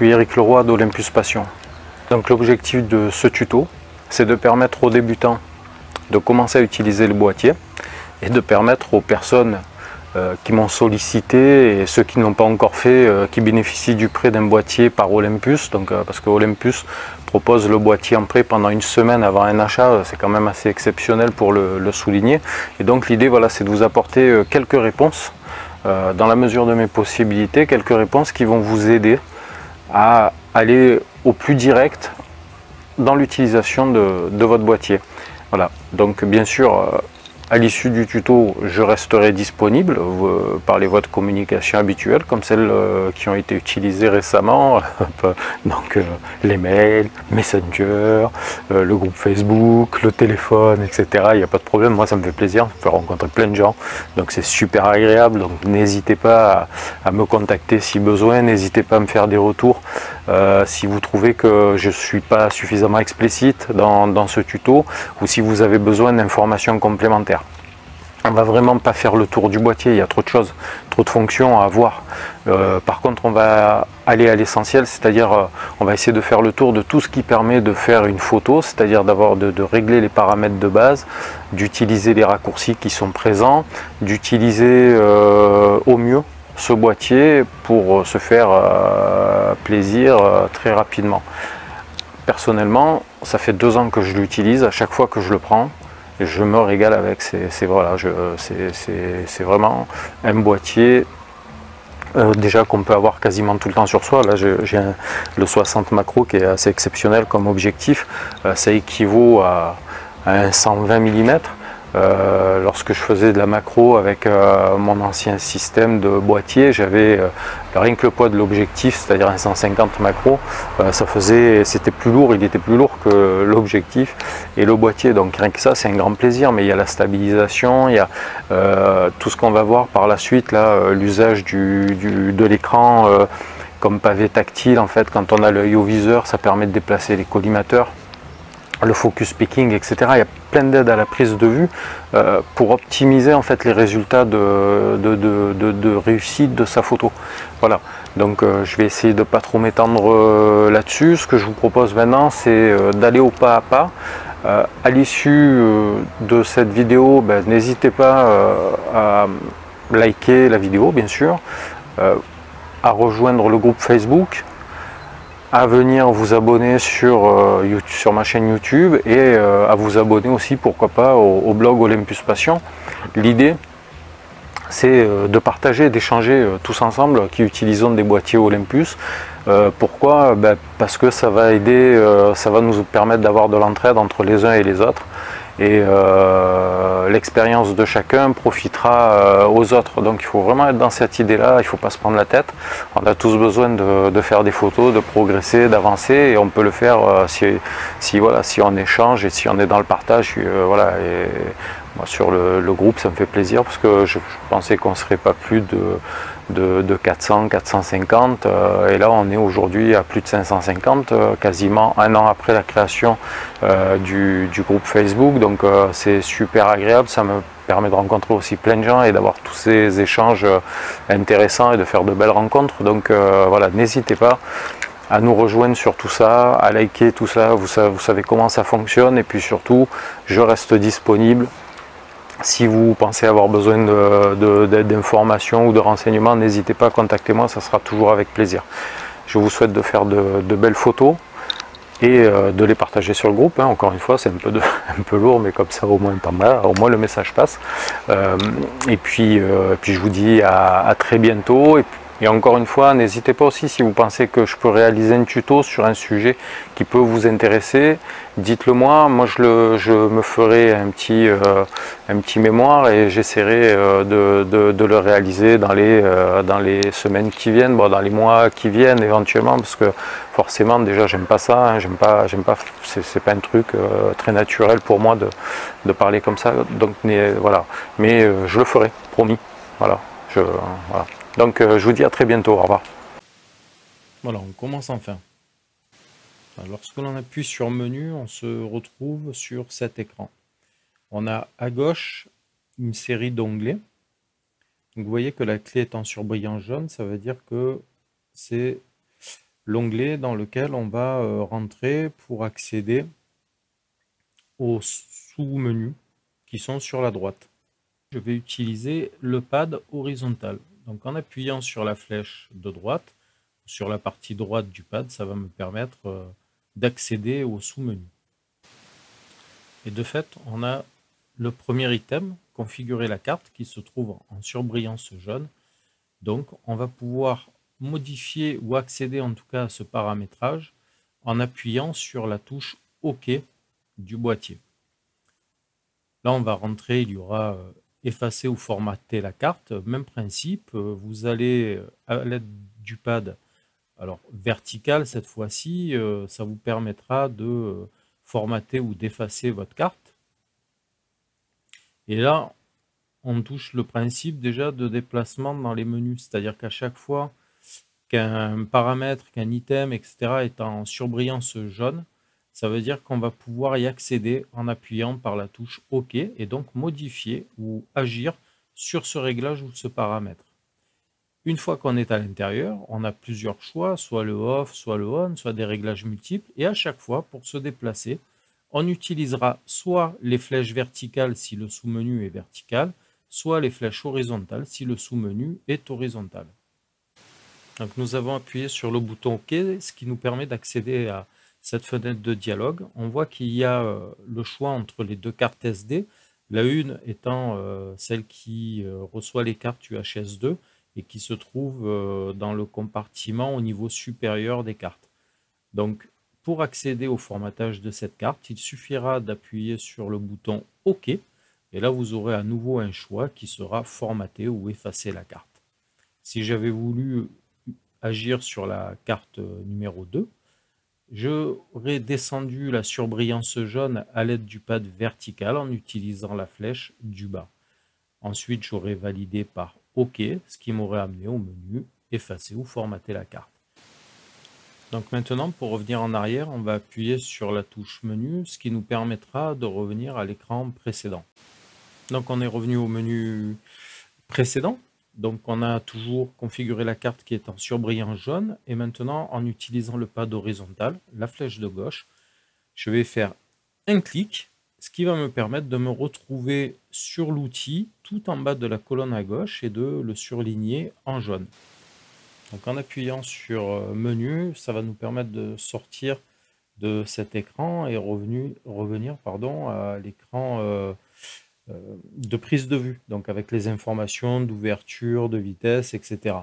suis Eric Leroy d'Olympus Passion. Donc l'objectif de ce tuto, c'est de permettre aux débutants de commencer à utiliser le boîtier et de permettre aux personnes euh, qui m'ont sollicité et ceux qui n'ont pas encore fait, euh, qui bénéficient du prêt d'un boîtier par Olympus, donc, euh, parce que Olympus propose le boîtier en prêt pendant une semaine avant un achat, c'est quand même assez exceptionnel pour le, le souligner. Et donc l'idée, voilà, c'est de vous apporter quelques réponses, dans la mesure de mes possibilités, quelques réponses qui vont vous aider à aller au plus direct dans l'utilisation de, de, votre boîtier. Voilà, donc bien sûr, à l'issue du tuto, je resterai disponible euh, par les voies de communication habituelles, comme celles euh, qui ont été utilisées récemment, donc euh, les mails, Messenger, le groupe Facebook, le téléphone, etc. Il n'y a pas de problème, moi ça me fait plaisir, je peux rencontrer plein de gens, donc c'est super agréable, donc n'hésitez pas à, me contacter si besoin, n'hésitez pas à me faire des retours si vous trouvez que je ne suis pas suffisamment explicite dans ce tuto, ou si vous avez besoin d'informations complémentaires on va vraiment pas faire le tour du boîtier, il y a trop de choses, trop de fonctions à voir. Euh, par contre, on va aller à l'essentiel, c'est-à-dire euh, on va essayer de faire le tour de tout ce qui permet de faire une photo, c'est-à-dire d'avoir de, régler les paramètres de base, d'utiliser les raccourcis qui sont présents, d'utiliser euh, au mieux ce boîtier pour se faire plaisir très rapidement. Personnellement, ça fait deux ans que je l'utilise, à chaque fois que je le prends, je me régale avec. C'est voilà, vraiment un boîtier euh, déjà qu'on peut avoir quasiment tout le temps sur soi. Là, j'ai le 60 macro qui est assez exceptionnel comme objectif. Euh, ça équivaut à, à un 120 mm. Euh, lorsque je faisais de la macro avec euh, mon ancien système de boîtier, j'avais euh, rien que le poids de l'objectif, c'est-à-dire un 150 macro, ça faisait, c'était plus lourd, il était plus lourd que l'objectif et le boîtier. Donc rien que ça, c'est un grand plaisir. Mais il y a la stabilisation, il y a tout ce qu'on va voir par la suite là, l'usage de l'écran comme pavé tactile en fait quand on a l'œil au viseur ça permet de déplacer les collimateurs le focus picking, etc. Il y a plein d'aides à la prise de vue euh, pour optimiser en fait les résultats de, réussite de sa photo. Voilà, donc euh, je vais essayer de pas trop m'étendre euh, là-dessus. Ce que je vous propose maintenant, c'est d'aller au pas à pas. à l'issue de cette vidéo, ben, n'hésitez pas à liker la vidéo, bien sûr, à rejoindre le groupe Facebook, à venir vous abonner sur, euh, sur ma chaîne YouTube et euh, à vous abonner aussi, pourquoi pas, au, blog Olympus Passion. L'idée, c'est euh, de partager, d'échanger tous ensemble qui utilisons des boîtiers Olympus. pourquoi? Ben, Parce que ça va aider, ça va nous permettre d'avoir de l'entraide entre les uns et les autres et euh, l'expérience de chacun profitera euh, aux autres. Donc il faut vraiment être dans cette idée-là, il ne faut pas se prendre la tête. On a tous besoin de, faire des photos, de progresser, d'avancer et on peut le faire euh, si, voilà, si on échange et si on est dans le partage. voilà, moi, sur le, groupe, ça me fait plaisir parce que je, pensais qu'on ne serait pas plus de, de, 400, 450 et là on est aujourd'hui à plus de 550 quasiment un an après la création du, du, groupe Facebook. Donc euh, c'est super agréable, ça me permet de rencontrer aussi plein de gens et d'avoir tous ces échanges euh, intéressants et de faire de belles rencontres. Donc euh, voilà, n'hésitez pas à nous rejoindre sur tout ça, à liker tout ça, vous savez, vous savez comment ça fonctionne. Et puis surtout je reste disponible si vous pensez avoir besoin d'informations ou de renseignements, n'hésitez pas à contacter moi, ça sera toujours avec plaisir. Je vous souhaite de faire de belles photos, et euh, de les partager sur le groupe. Hein. Encore une fois, c'est un peu, lourd, mais comme ça au moins, au moins le message passe. Euh, et puis, euh, puis je vous dis à, très bientôt. Et encore une fois, n'hésitez pas aussi si vous pensez que je peux réaliser un tuto sur un sujet qui peut vous intéresser, dites-le moi. Moi, je, le, je, me ferai un petit, euh, un petit mémoire et j'essaierai euh, de, de, le réaliser dans les, euh, dans les semaines qui viennent, bon, dans les mois qui viennent éventuellement, parce que forcément, déjà, j'aime pas ça. Hein, j'aime pas, j'aime pas. C'est pas un truc très naturel pour moi de, de, parler comme ça. Donc, mais, voilà. Mais je le ferai, promis. Voilà. Donc euh, je vous dis à très bientôt, au revoir. Voilà, on commence enfin. Lorsque l'on appuie sur menu, on se retrouve sur cet écran. On a à gauche une série d'onglets. Vous voyez que la clé est en surbrillant jaune, ça veut dire que c'est l'onglet dans lequel on va euh, rentrer pour accéder aux sous-menus qui sont sur la droite. Je vais utiliser le pad horizontal. Donc en appuyant sur la flèche de droite, sur la partie droite du pad, ça va me permettre euh, d'accéder au sous-menu. Et de fait, on a le premier item, configurer la carte, qui se trouve en surbrillance jaune. Donc on va pouvoir modifier ou accéder en tout cas à ce paramétrage en appuyant sur la touche OK du boîtier. Là, on va rentrer, il y aura euh, effacer ou formater la carte. Même principe, euh, vous allez euh, à l'aide du pad, alors vertical cette fois-ci, ça vous permettra de formater ou d'effacer votre carte. Et là, on touche le principe déjà de déplacement dans les menus, c'est-à-dire qu'à chaque fois qu'un paramètre, qu'un item, etc. est en surbrillance jaune, ça veut dire qu'on va pouvoir y accéder en appuyant par la touche OK et donc modifier ou agir sur ce réglage ou ce paramètre. Une fois qu'on est à l'intérieur, on a plusieurs choix, soit le off, soit le on, soit des réglages multiples. Et à chaque fois, pour se déplacer, on utilisera soit les flèches verticales si le sous-menu est vertical, soit les flèches horizontales si le sous-menu est horizontal. Donc nous avons appuyé sur le bouton OK, ce qui nous permet d'accéder à cette fenêtre de dialogue. On voit qu'il y a euh, le choix entre les deux cartes SD, la une étant euh, celle qui euh, reçoit les cartes UHS-2 et qui se trouve dans le compartiment au niveau supérieur des cartes. Donc pour accéder au formatage de cette carte, il suffira d'appuyer sur le bouton OK et là vous aurez à nouveau un choix qui sera formater ou effacer la carte. Si j'avais voulu agir sur la carte numéro 2, j'aurais descendu la surbrillance jaune à l'aide du pad vertical en utilisant la flèche du bas. Ensuite, j'aurais validé par OK, ce qui m'aurait amené au menu effacer ou formater la carte. Donc maintenant, pour revenir en arrière, on va appuyer sur la touche menu, ce qui nous permettra de revenir à l'écran précédent. Donc on est revenu au menu précédent. Donc on a toujours configuré la carte qui est en surbrillant jaune. Et maintenant, en utilisant le pad horizontal, la flèche de gauche, je vais faire un clic, ce qui va me permettre de me retrouver sur l'outil tout en bas de la colonne à gauche et de le surligner en jaune. Donc en appuyant sur euh, menu, ça va nous permettre de sortir de cet écran et revenir à l'écran euh, de prise de vue, donc avec les informations d'ouverture, de vitesse, etc.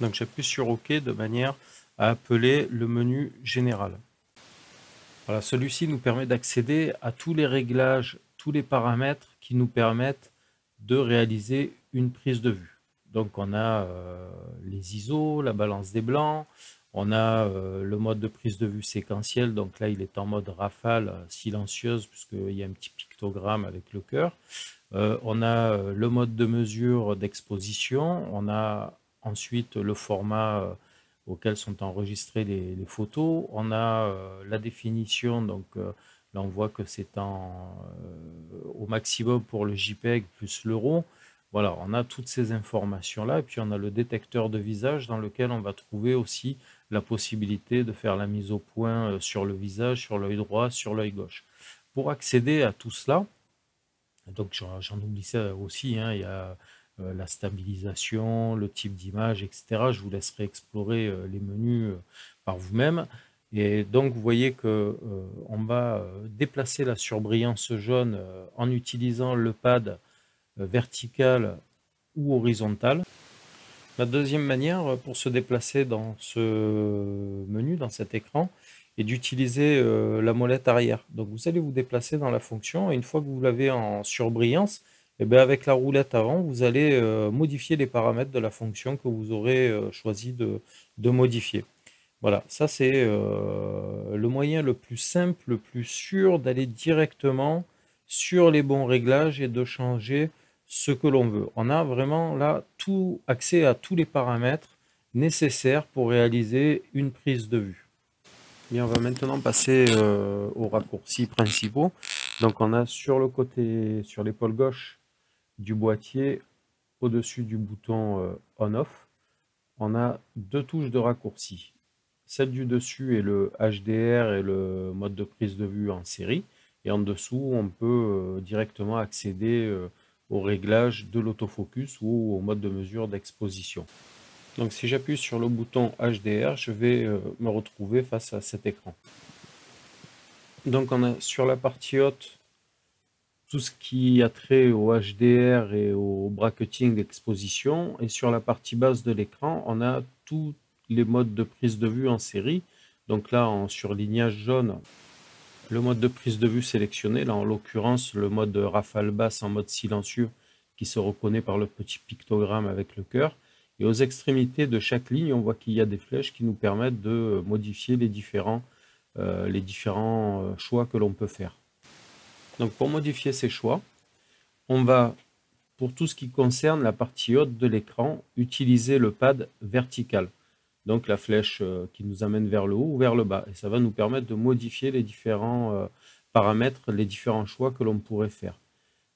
Donc j'appuie sur OK de manière à appeler le menu général. Voilà, celui-ci nous permet d'accéder à tous les réglages, tous les paramètres qui nous permettent de réaliser une prise de vue. Donc on a euh, les ISO, la balance des blancs, on a euh, le mode de prise de vue séquentiel, donc là il est en mode rafale silencieuse puisqu'il y a un petit pictogramme avec le cœur. Euh, on a euh, le mode de mesure d'exposition, on a ensuite le format auquel sont enregistrées les, photos, on a la définition, donc là on voit que c'est au maximum pour le JPEG plus l'euro. Voilà, on a toutes ces informations-là, et puis on a le détecteur de visage dans lequel on va trouver aussi la possibilité de faire la mise au point euh, sur le visage, sur l'œil droit, sur l'œil gauche. Pour accéder à tout cela, donc j'en oublie ça aussi, hein, il y a euh, la stabilisation, le type d'image, etc. Je vous laisserai explorer euh, les menus par vous-même. Et donc vous voyez que on va déplacer la surbrillance jaune en utilisant le pad verticale ou horizontale. La deuxième manière euh, pour se déplacer dans ce menu, dans cet écran, est d'utiliser euh, la molette arrière. Donc vous allez vous déplacer dans la fonction et une fois que vous l'avez en surbrillance, et eh bien avec la roulette avant, vous allez modifier les paramètres de la fonction que vous aurez choisi de, modifier. Voilà, ça c'est le moyen le plus simple, le plus sûr d'aller directement sur les bons réglages et de changer ce que l'on veut. On a vraiment là tout accès à tous les paramètres nécessaires pour réaliser une prise de vue. Bien, on va maintenant passer euh, aux raccourcis principaux. Donc on a sur le côté, sur l'épaule gauche du boîtier, au-dessus du bouton euh, on-off, on a deux touches de raccourci. Celle du dessus est le HDR et le mode de prise de vue en série. Et en dessous, on peut directement accéder au réglage de l'autofocus ou au mode de mesure d'exposition. Donc si j'appuie sur le bouton HDR, je vais me retrouver face à cet écran. Donc on a sur la partie haute tout ce qui a trait au HDR et au bracketing d'exposition. Et sur la partie basse de l'écran, on a tous les modes de prise de vue en série. Donc là, en surlignage jaune, le mode de prise de vue sélectionné, là en l'occurrence le mode rafale basse en mode silencieux qui se reconnaît par le petit pictogramme avec le cœur. Et aux extrémités de chaque ligne, on voit qu'il y a des flèches qui nous permettent de modifier les différents euh, les différents euh, choix que l'on peut faire. Donc pour modifier ces choix, on va, pour tout ce qui concerne la partie haute de l'écran, utiliser le pad vertical. Donc la flèche euh, qui nous amène vers le haut ou vers le bas. Et ça va nous permettre de modifier les différents paramètres, les différents choix que l'on pourrait faire.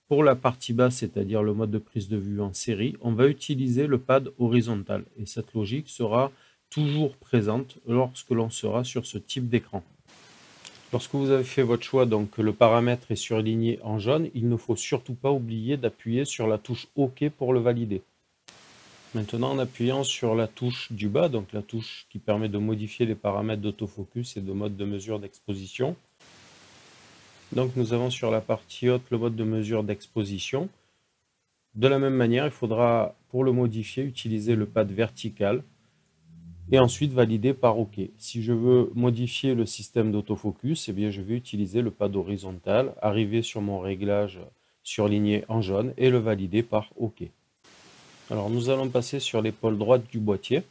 Pour la partie basse, c'est-à-dire le mode de prise de vue en série, on va utiliser le pad horizontal. Et cette logique sera toujours présente lorsque l'on sera sur ce type d'écran. Lorsque vous avez fait votre choix, donc le paramètre est surligné en jaune, il ne faut surtout pas oublier d'appuyer sur la touche OK pour le valider. Maintenant, en appuyant sur la touche du bas, donc la touche qui permet de modifier les paramètres d'autofocus et de mode de mesure d'exposition, donc nous avons sur la partie haute le mode de mesure d'exposition. De la même manière, il faudra, pour le modifier, utiliser le pad vertical et ensuite valider par OK. Si je veux modifier le système d'autofocus, eh je vais utiliser le pad horizontal, arriver sur mon réglage surligné en jaune et le valider par OK. Alors nous allons passer sur l'épaule droite du boîtier.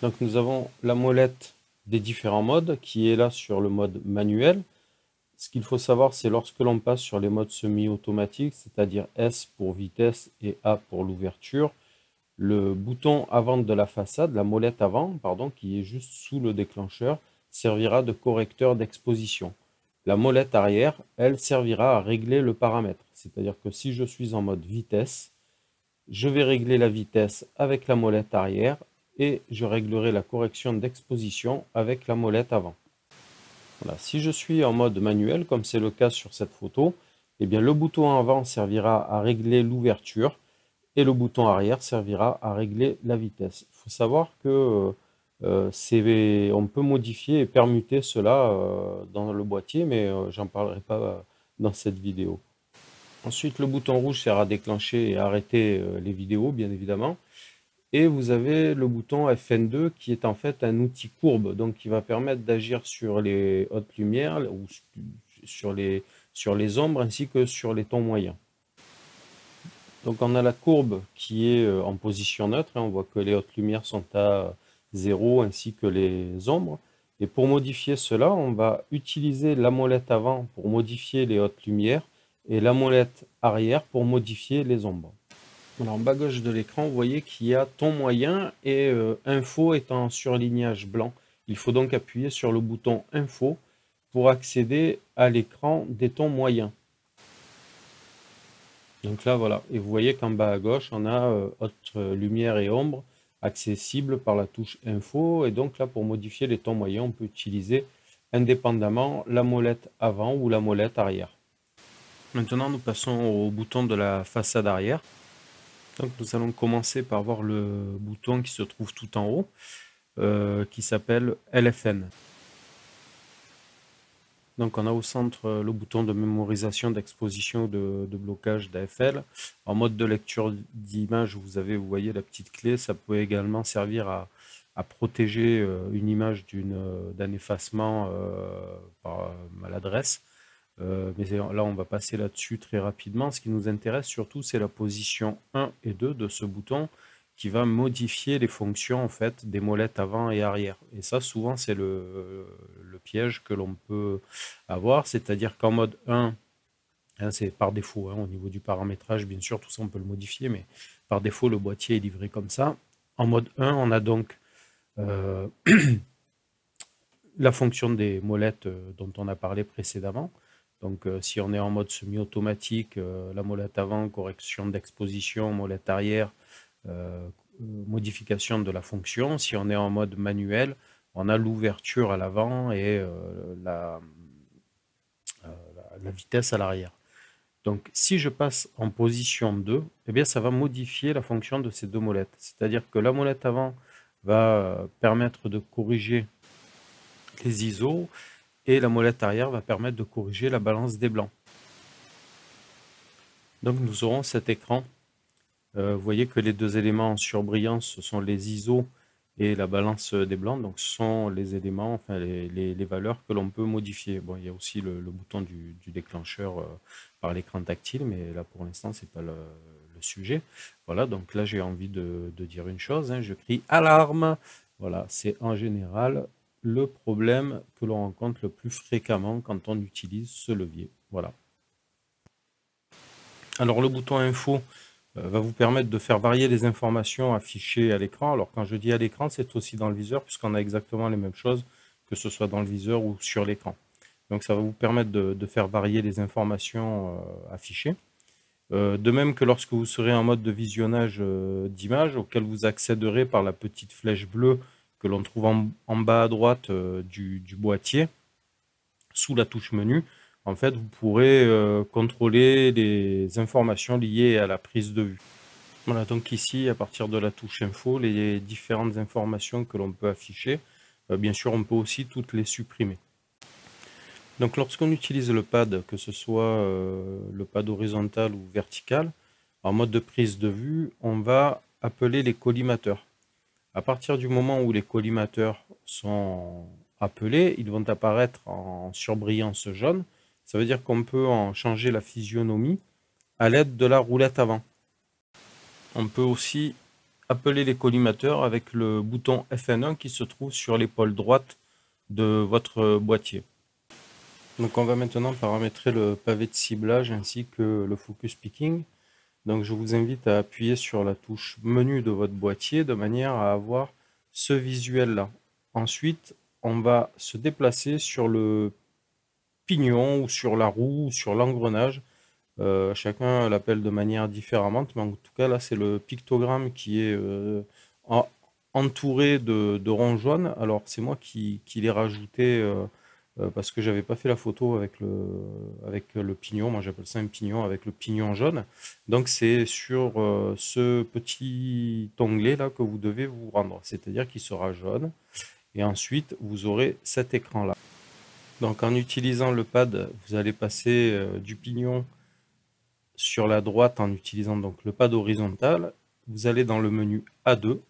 Donc nous avons la molette des différents modes qui est là sur le mode manuel. Ce qu'il faut savoir, c'est lorsque l'on passe sur les modes semi-automatiques, c'est-à-dire S pour vitesse et A pour l'ouverture, le bouton avant de la façade, la molette avant, pardon, qui est juste sous le déclencheur, servira de correcteur d'exposition. La molette arrière, elle servira à régler le paramètre. C'est-à-dire que si je suis en mode vitesse, je vais régler la vitesse avec la molette arrière et je réglerai la correction d'exposition avec la molette avant. Voilà. Si je suis en mode manuel, comme c'est le cas sur cette photo, eh bien le bouton avant servira à régler l'ouverture et le bouton arrière servira à régler la vitesse. Il faut savoir que euh, on peut modifier et permuter cela euh, dans le boîtier, mais euh, j'en parlerai pas dans cette vidéo. Ensuite, le bouton rouge sert à déclencher et arrêter les vidéos, bien évidemment. Et vous avez le bouton FN2 qui est en fait un outil courbe, donc qui va permettre d'agir sur les hautes lumières ou sur les, sur les ombres ainsi que sur les tons moyens. Donc on a la courbe qui est euh, en position neutre, on voit que les hautes lumières sont à 0 ainsi que les ombres. Et pour modifier cela, on va utiliser la molette avant pour modifier les hautes lumières et la molette arrière pour modifier les ombres. en bas gauche de l'écran, vous voyez qu'il y a ton moyen et euh, info est en surlignage blanc. Il faut donc appuyer sur le bouton info pour accéder à l'écran des tons moyens. Donc là, voilà. Et vous voyez qu'en bas à gauche, on a euh, lumière et ombre accessible par la touche info. Et donc là, pour modifier les tons moyens, on peut utiliser indépendamment la molette avant ou la molette arrière. Maintenant, nous passons au bouton de la façade arrière. Donc nous allons commencer par voir le bouton qui se trouve tout en haut, euh, qui s'appelle LFN. Donc on a au centre le bouton de mémorisation d'exposition de, de, blocage d'AFL. En mode de lecture d'image, vous avez, vous voyez la petite clé. Ça peut également servir à, protéger euh, une image euh, d'un effacement par maladresse. Mais là, on va passer là-dessus très rapidement. Ce qui nous intéresse surtout, c'est la position 1 et 2 de ce bouton qui va modifier les fonctions en fait des molettes avant et arrière. Et ça, souvent, c'est le, piège que l'on peut avoir, c'est-à-dire qu'en mode 1, hein, c'est par défaut, hein, au niveau du paramétrage, bien sûr, tout ça on peut le modifier, mais par défaut, le boîtier est livré comme ça. En mode 1, on a donc euh, la fonction des molettes euh, dont on a parlé précédemment. Donc euh, si on est en mode semi-automatique, la molette avant, correction d'exposition, molette arrière, euh, modification de la fonction. Si on est en mode manuel, on a l'ouverture à l'avant et la, la, vitesse à l'arrière. Donc, si je passe en position 2, eh bien, ça va modifier la fonction de ces deux molettes. C'est-à-dire que la molette avant va permettre de corriger les ISO et la molette arrière va permettre de corriger la balance des blancs. Donc nous aurons cet écran. Euh, vous voyez que les deux éléments en surbrillance, ce sont les ISO et la balance des blancs. Donc ce sont les éléments, enfin les, valeurs que l'on peut modifier. Bon, il y a aussi le, bouton du, déclencheur euh, par l'écran tactile, mais là pour l'instant c'est pas le, sujet. Voilà, donc là j'ai envie de, dire une chose. Hein. je crie alarme. Voilà, c'est en général le problème que l'on rencontre le plus fréquemment quand on utilise ce levier. Voilà. Alors le bouton info euh, va vous permettre de faire varier les informations affichées à l'écran. Alors quand je dis à l'écran, c'est aussi dans le viseur puisqu'on a exactement les mêmes choses que ce soit dans le viseur ou sur l'écran. Donc ça va vous permettre de, faire varier les informations euh, affichées. Euh, de même que lorsque vous serez en mode de visionnage d'image auquel vous accéderez par la petite flèche bleue que l'on trouve en, bas à droite euh, du, boîtier, sous la touche menu, en fait, vous pourrez euh, contrôler les informations liées à la prise de vue. Voilà, donc ici, à partir de la touche info, les différentes informations que l'on peut afficher, euh, bien sûr, on peut aussi toutes les supprimer. Donc lorsqu'on utilise le pad, que ce soit le pad horizontal ou vertical, en mode de prise de vue, on va appeler les collimateurs. À partir du moment où les collimateurs sont appelés, ils vont apparaître en surbrillance jaune. Ça veut dire qu'on peut en changer la physionomie à l'aide de la roulette avant. On peut aussi appeler les collimateurs avec le bouton FN1 qui se trouve sur l'épaule droite de votre boîtier. Donc on va maintenant paramétrer le pavé de ciblage ainsi que le focus picking. Donc je vous invite à appuyer sur la touche menu de votre boîtier de manière à avoir ce visuel-là. Ensuite, on va se déplacer sur le pignon ou sur la roue ou sur l'engrenage. Euh, chacun l'appelle de manière différente, mais en tout cas là c'est le pictogramme qui est euh, entouré de, ronds jaunes. Alors c'est moi qui, l'ai rajouté euh, parce que j'avais pas fait la photo avec le, avec le pignon, moi j'appelle ça un pignon avec le pignon jaune. Donc c'est sur euh, ce petit onglet là que vous devez vous rendre, c'est-à-dire qu'il sera jaune. Et ensuite vous aurez cet écran là. Donc en utilisant le pad, vous allez passer euh, du pignon sur la droite en utilisant donc le pad horizontal. Vous allez dans le menu A2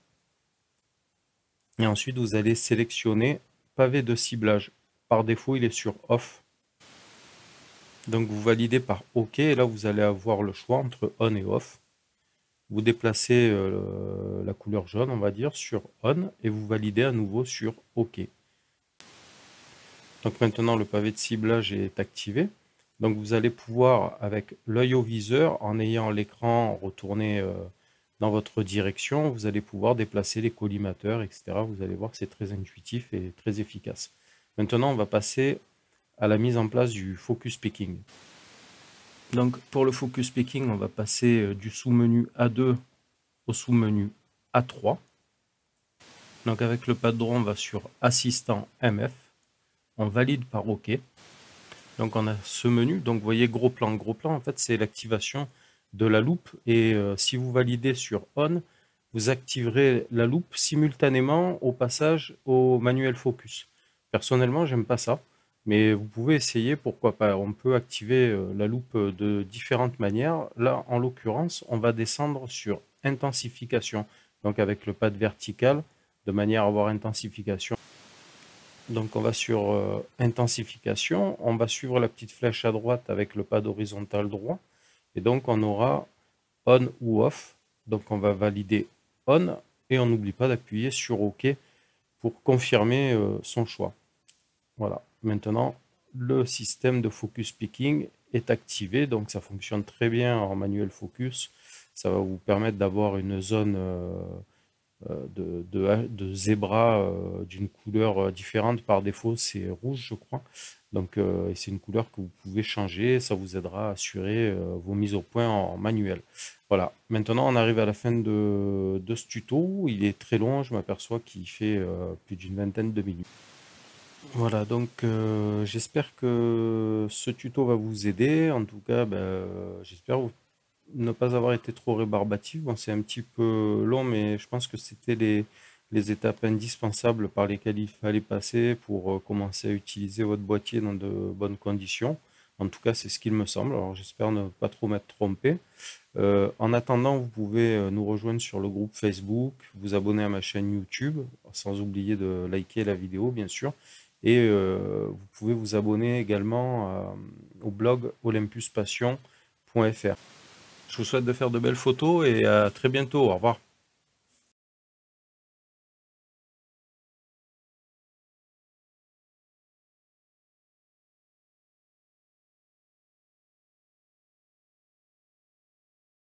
et ensuite vous allez sélectionner pavé de ciblage par défaut, il est sur off. Donc vous validez par OK et là vous allez avoir le choix entre on et off. Vous déplacez euh, la couleur jaune, on va dire, sur on et vous validez à nouveau sur OK. Donc maintenant le pavé de ciblage est activé. Donc vous allez pouvoir, avec l'œil au viseur, en ayant l'écran retourné euh, dans votre direction, vous allez pouvoir déplacer les collimateurs, etc. Vous allez voir c'est très intuitif et très efficace. Maintenant, on va passer à la mise en place du focus picking. Donc pour le focus picking, on va passer euh, du sous-menu A2 au sous-menu A3. Donc avec le pad droit, on va sur assistant MF. On valide par OK. Donc on a ce menu. Donc vous voyez gros plan, gros plan. En fait, c'est l'activation de la loupe. Et euh, si vous validez sur On, vous activerez la loupe simultanément au passage au manuel focus. Personnellement, j'aime pas ça, mais vous pouvez essayer, pourquoi pas. On peut activer euh, la loupe de différentes manières. Là, en l'occurrence, on va descendre sur intensification, donc avec le pad vertical, de manière à avoir intensification. Donc on va sur euh, intensification, on va suivre la petite flèche à droite avec le pad horizontal droit, et donc on aura on ou off. Donc on va valider on, et on n'oublie pas d'appuyer sur OK pour confirmer euh, son choix. Voilà. Maintenant, le système de focus picking est activé, donc ça fonctionne très bien en manuel focus. Ça va vous permettre d'avoir une zone euh, de, de, zébra d'une couleur différente. Par défaut, c'est rouge, je crois. Donc, c'est une couleur que vous pouvez changer. Ça vous aidera à assurer vos mises au point en manuel. Voilà. Maintenant, on arrive à la fin de ce tuto. Il est très long. Je m'aperçois qu'il fait plus d'une vingtaine de minutes. Voilà, donc euh, j'espère que ce tuto va vous aider. En tout cas, ben, j'espère ne pas avoir été trop rébarbatif. Bon, c'est un petit peu long, mais je pense que c'était les, étapes indispensables par lesquelles il fallait passer pour euh, commencer à utiliser votre boîtier dans de bonnes conditions. En tout cas, c'est ce qu'il me semble. Alors, j'espère ne pas trop m'être trompé. Euh, en attendant, vous pouvez nous rejoindre sur le groupe Facebook, vous abonner à ma chaîne YouTube, sans oublier de liker la vidéo, bien sûr. Et euh, vous pouvez vous abonner également euh, au blog olympuspassion.fr. Je vous souhaite de faire de belles photos et à très bientôt. Au revoir.